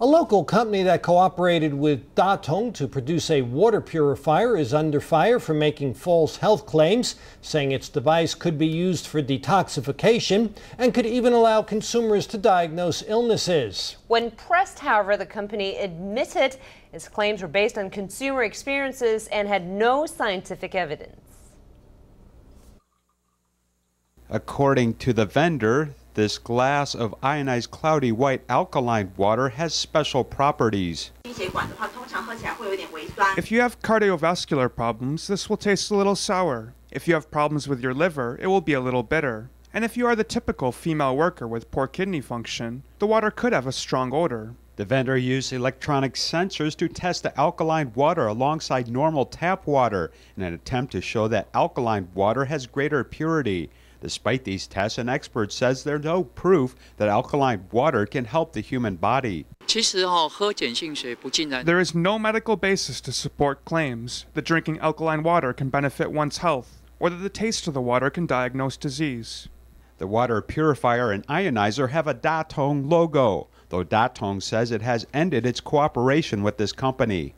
A local company that cooperated with Tatung to produce a water purifier is under fire for making false health claims, saying its device could be used for detoxification and could even allow consumers to diagnose illnesses. When pressed, however, the company admitted its claims were based on consumer experiences and had no scientific evidence. According to the vendor, this glass of ionized cloudy white alkaline water has special properties. If you have cardiovascular problems, this will taste a little sour. If you have problems with your liver, it will be a little bitter. And if you are the typical female worker with poor kidney function, the water could have a strong odor. The vendor used electronic sensors to test the alkaline water alongside normal tap water in an attempt to show that alkaline water has greater purity. Despite these tests, an expert says there's no proof that alkaline water can help the human body. There is no medical basis to support claims that drinking alkaline water can benefit one's health or that the taste of the water can diagnose disease. The water purifier and ionizer have a Tatung logo, though Tatung says it has ended its cooperation with this company.